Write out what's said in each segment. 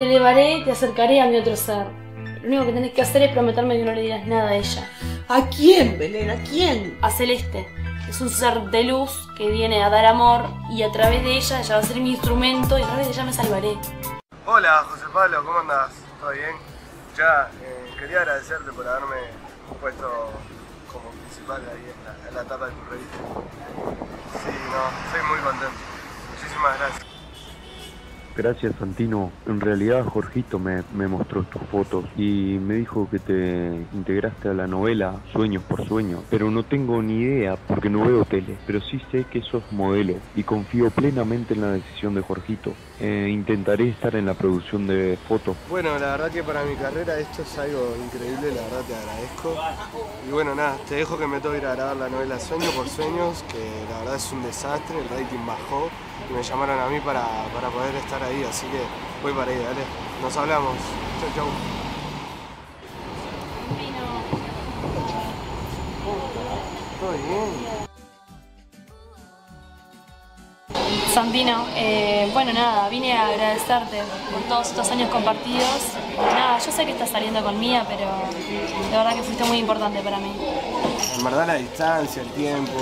Te elevaré y te acercaré a mi otro ser. Lo único que tenés que hacer es prometerme que no le dirás nada a ella. ¿A quién, Belén? ¿A quién? A Celeste. Es un ser de luz que viene a dar amor y a través de ella ella va a ser mi instrumento y a través de ella me salvaré. Hola, José Pablo, ¿cómo andás? ¿Todo bien? Ya, eh, quería agradecerte por haberme puesto como principal ahí en la, en la tapa de tu revista. Sí, no, soy muy contento. Muchísimas gracias. Gracias Santino. En realidad Jorgito me, me mostró tus fotos y me dijo que te integraste a la novela Sueños por Sueños, pero no tengo ni idea porque no veo tele, pero sí sé que sos modelo y confío plenamente en la decisión de Jorgito. Eh, intentaré estar en la producción de fotos. Bueno, la verdad que para mi carrera esto es algo increíble, la verdad te agradezco. Y bueno, nada, te dejo que me tengo que ir a grabar la novela Sueño por Sueños, que la verdad es un desastre, el rating bajó y me llamaron a mí para, para poder estar ahí, así que voy para ahí, dale. Nos hablamos. Chau, chau. ¿Todo bien? Santino, eh, bueno nada, vine a agradecerte por todos estos años compartidos. Nada, yo sé que estás saliendo con Mía, pero de verdad que fuiste muy importante para mí. En verdad la distancia, el tiempo,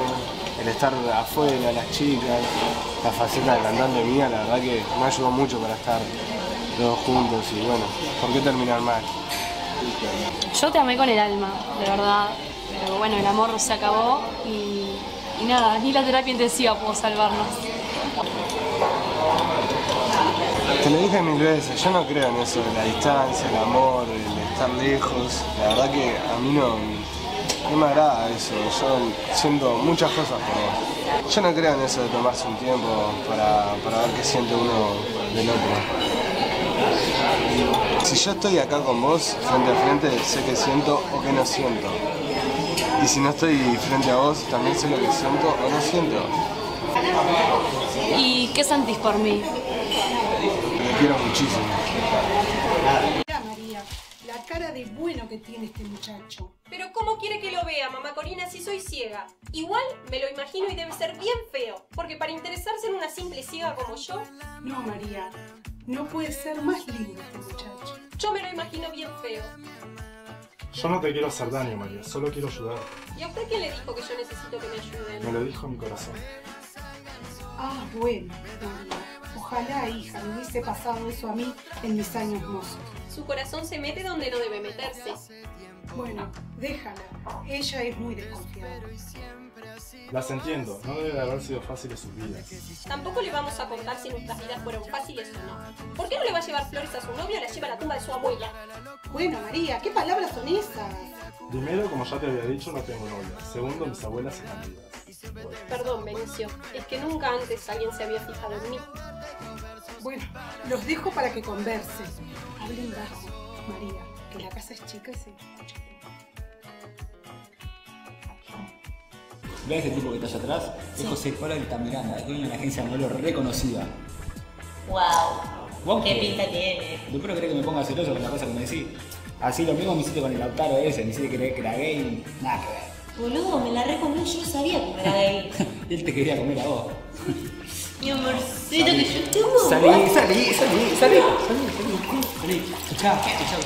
el estar afuera, las chicas, la faceta de cantante mía, la verdad que me ayudó mucho para estar los dos juntos y bueno, ¿por qué terminar mal? Yo te amé con el alma, de verdad. Pero bueno, el amor se acabó y, y nada, ni la terapia intensiva pudo salvarnos. Te lo dije mil veces, yo no creo en eso la distancia, el amor, el estar lejos. La verdad que a mí no, no me agrada eso. Yo siento muchas cosas por vos. Yo no creo en eso de tomarse un tiempo para, para ver qué siente uno del otro. Si yo estoy acá con vos, frente a frente, sé qué siento o qué no siento. Y si no estoy frente a vos, también sé lo que siento o no siento. ¿Y qué sentís por mí? Te quiero muchísimo. Mira, María, la cara de bueno que tiene este muchacho. Pero ¿cómo quiere que lo vea, mamá Corina, si soy ciega? Igual me lo imagino y debe ser bien feo, porque para interesarse en una simple ciega como yo, No, María, no puede ser más lindo este muchacho. yo me lo imagino bien feo. Yo no te quiero hacer daño, María, solo quiero ayudar. ¿Y a usted quién le dijo que yo necesito que me Me ayuden? lo dijo mi corazón. Ah, bueno, María. Ojalá, hija, me hubiese pasado eso a mí en mis años mozos. Su corazón se mete donde no debe meterse. Bueno, déjala. Ella es muy desconfiada. Las entiendo, no debe de haber sido fáciles sus vidas. Tampoco le vamos a contar si nuestras vidas fueron fáciles o no. ¿Por qué no le va a llevar flores a su novio y la lleva a la tumba de su abuela? Bueno, María, ¿qué palabras son esas? Primero, como ya te había dicho, no tengo novia. Segundo, mis abuelas están vivas. Perdón, Benicio, es que nunca antes alguien se había fijado en mí. Bueno, los dejo para que conversen. Hablen bajo, María, que la casa es chica y se escucha. ¿Ves ese tipo que está allá atrás? Es José Pablo Altamiranda, es dueño de una agencia de modelo reconocida. Wow, ¿Vos qué pinta tiene. Después no querés que me ponga celoso con la cosa que me decís. Así lo mismo me hiciste con el Lautaro ese, me hiciste creer que era gay, nada que ver. Boludo, me la recomí, yo no sabía que era gay. Él te quería comer a vos. Mi amorcito, que yo te amo. Salí, salí, salí, salí, salí, salí, salí. Escuchá, escuchá.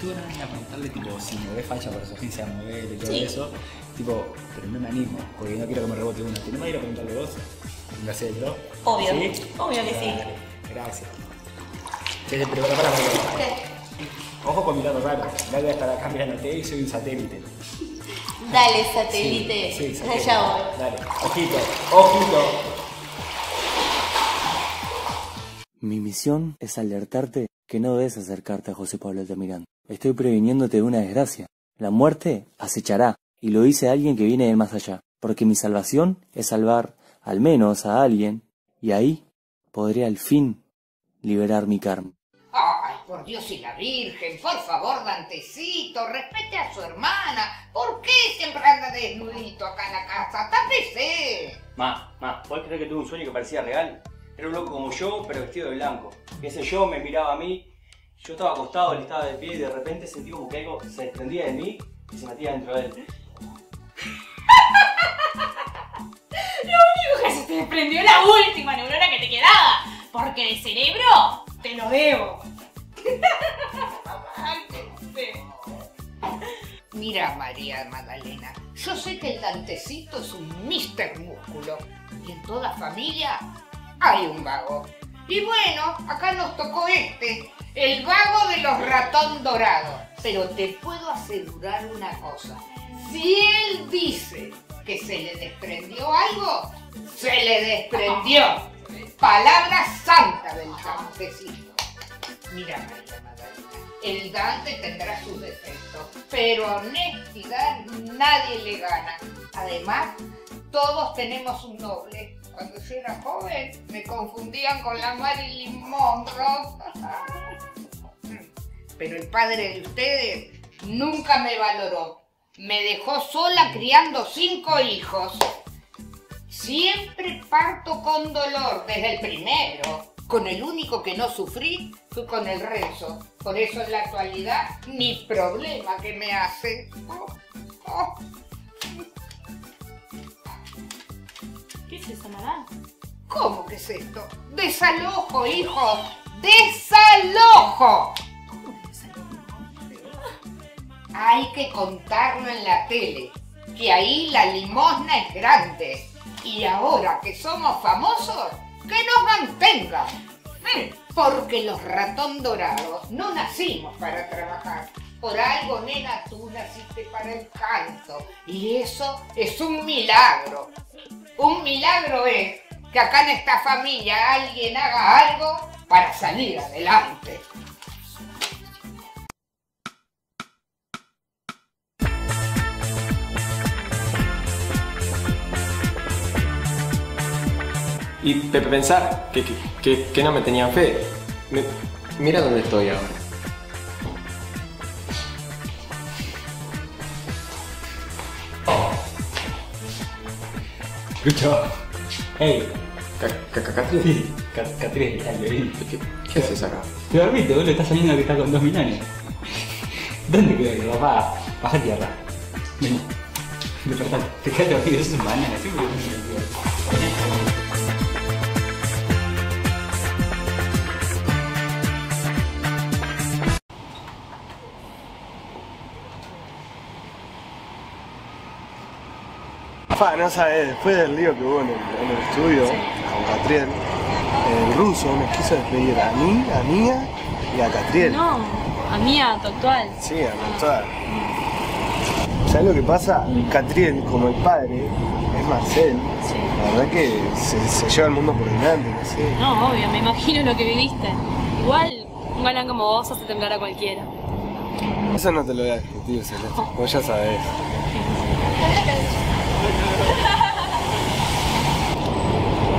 Tuve una ganas de preguntarle, tipo, si me ves falla por su agencia de modelo y todo Sí. eso. Tipo, pero no me animo, porque no quiero que me rebote una. ¿Te no me ir a preguntarle vos? ¿Me haces yo? Obvio, ¿Sí? obvio que sí. Dale, Gracias. Che, pero para, para, para. Ojo con mi lado raro. Dale a estar acá mirándote y soy un satélite. Dale, satélite. Sí, satélite. Allá voy. Dale, ojito, ojito. Mi misión es alertarte que no debes acercarte a José Pablo Altamirán. Estoy previniéndote de una desgracia. La muerte acechará, y lo dice alguien que viene del más allá, porque mi salvación es salvar al menos a alguien, y ahí podré al fin liberar mi karma. Ay, por Dios y la Virgen, por favor, Dantecito, respete a su hermana. ¿Por qué siempre anda desnudito acá en la casa? ¡Tápese! Ma, ma, ¿podés creer que tuve un sueño que parecía real? Era un loco como yo, pero vestido de blanco. Ese yo me miraba a mí, yo estaba acostado, él estaba de pie y de repente sentí como que algo se extendía de mí y se metía dentro de él. Lo único que se te desprendió la última neurona que te quedaba, porque de cerebro te lo debo. Mira, María Magdalena, yo sé que el Dantecito es un mister músculo y en toda familia hay un vago. Y bueno, acá nos tocó este, el vago de los ratón dorados. Pero te puedo asegurar una cosa, si él dice que se le desprendió algo, se le desprendió. Palabra santa del dantecito. Mira, María Magdalena, el Dante tendrá sus defectos, pero honestidad nadie le gana. Además, todos tenemos un noble. Cuando yo era joven, me confundían con la Marilyn Monroe. Pero el padre de ustedes nunca me valoró. Me dejó sola criando cinco hijos. Siempre parto con dolor desde el primero. Con el único que no sufrí fue con el Renzo. Por eso en la actualidad ni problema que me hace. Oh, oh. ¿Cómo que es esto? Desalojo, hijo. Desalojo. Hay que contarlo en la tele, que ahí la limosna es grande. Y ahora que somos famosos, que nos mantengan. Porque los ratón dorados no nacimos para trabajar. Por algo, nena, tú naciste para el canto. Y eso es un milagro. Un milagro es que acá en esta familia alguien haga algo para salir adelante. Y pe- pensar que, que, que- no me tenían fe. Mira dónde estoy ahora. Lucho. Hey. ¿Catriel? Sí, Ca- Catriel, dale, vení. ¿Qué haces acá? Te dormiste, boludo, estás saliendo que está con dos millones. ¿Dónde quedó mi papá? Baja tierra. Vení. Despertate. Te quedaste dormido, eso es un banana, Fa, no sabes, después del lío que hubo en el, en el estudio con Catriel, el ruso nos quiso despedir a mí, a Mía y a Catriel. No, a mí, a tu actual. Sí, a Montar. ¿Sabes lo que pasa? Catriel, como el padre, es Marcel. La verdad que se, se lleva el mundo por delante, no sé. No, obvio, me imagino lo que viviste. Igual, un galán como vos hace temblar a cualquiera. Eso no te lo voy a discutir, Celeste. Vos ya sabés.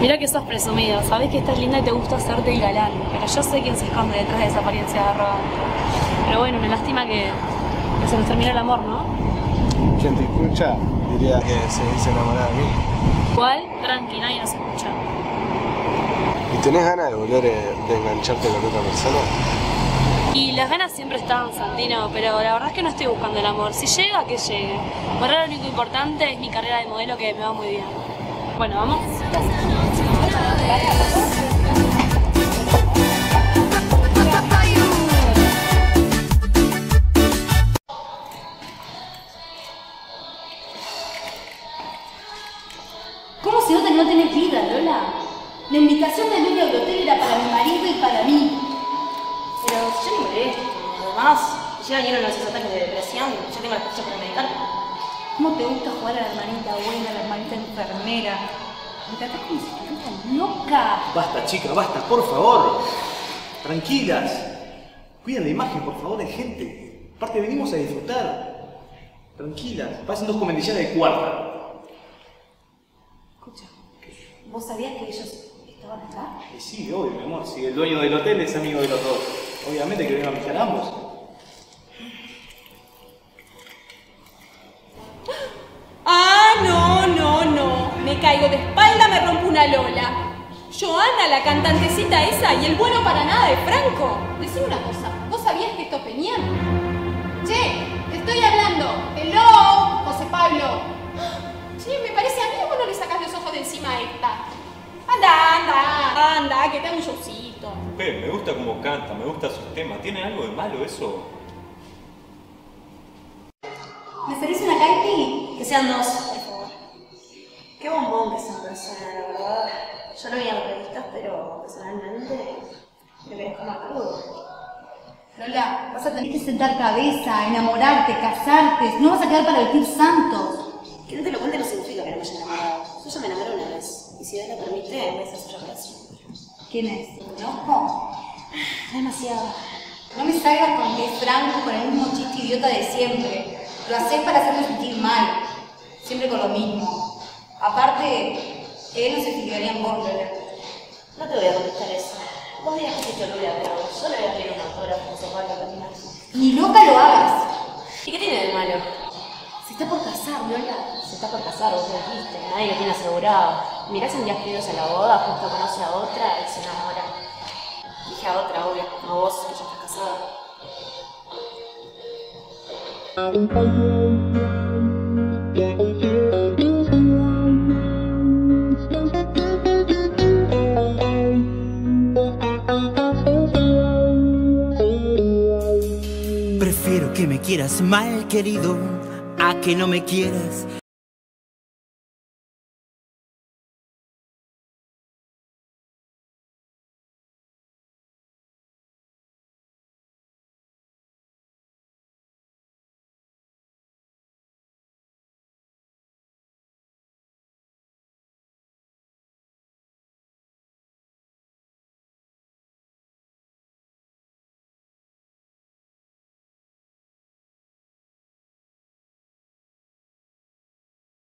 Mira que sos presumido, sabes que estás linda y te gusta hacerte el galán, pero yo sé quién se esconde detrás de esa apariencia de arrogante. Pero bueno, una lástima que, que se nos termina el amor, ¿no? Quien te escucha diría que se dice enamorada de mí. ¿Cuál? Tranqui, nadie nos escucha. ¿Y tenés ganas de volver eh, de engancharte con otra persona? Y las ganas siempre están, Santino, pero la verdad es que no estoy buscando el amor. Si llega, que llegue. Por ahora lo único importante es mi carrera de modelo que me va muy bien. Bueno, vamos. ¿Cómo se nota que no tenés vida, Lola? La invitación de Luis del hotel era para mi marido y para mí. Pero yo ni molesto, además, llega lleno esos ataques de depresión, yo tengo las pastillas para medicar. ¿Cómo te gusta jugar a la hermanita buena, a la hermanita enfermera? Me tratás como si estuvieras loca. Basta, chica, basta, por favor. Tranquilas. Cuiden la imagen, por favor, de gente. Aparte, venimos a disfrutar. Tranquilas. Pasen dos comendillas de cuarta. Escucha, ¿vos sabías que ellos estaban acá? Sí, obvio, mi amor. Si el dueño del hotel es amigo de los dos. Obviamente que vengan a visitar ambos. Caigo de espalda, me rompo una lola. Joana, la cantantecita esa, y el bueno para nada de Franco. Decime una cosa, ¿vos sabías que estos venían? Che, te estoy hablando. Hello, José Pablo. Che, me parece a mí o no le sacás los ojos de encima a esta. Anda, anda, anda, que te hago un showcito. Ve, me gusta cómo canta, me gusta sus temas. ¿Tiene algo de malo eso? ¿Me servís una caipi? Que sean dos. Qué bombón que es esa persona, la verdad. Yo lo vi en las revistas, pero personalmente me merezco más crudo. Lola, vas a tener que sentar cabeza, enamorarte, casarte. No vas a quedar para vestir santos. Que no te lo cuente no significa que no me haya enamorado. Yo ya me enamoré una vez. Y si Dios lo permite, voy a suya para siempre. ¿Quién es? ¿Te conozco? Demasiado. No me salgas con que es Franco con el mismo chiste idiota de siempre. Lo haces para hacerme sentir mal. Siempre con lo mismo. Aparte, él no se fijaría en vos. No te voy a contestar eso. Vos dirás que te olvida, pero yo le voy a pedir un autógrafo a Pablo Caminar. Ni loca lo hagas. ¿Y qué tiene de malo? Se está por casar, Lola. Se está por casar, vos lo dijiste. Nadie lo tiene asegurado. Mirá si un día escribes a la boda, justo conoce a otra y se enamora. Dije a otra, obvio, a vos, que ya estás casada. Quieras mal querido a que no me quieras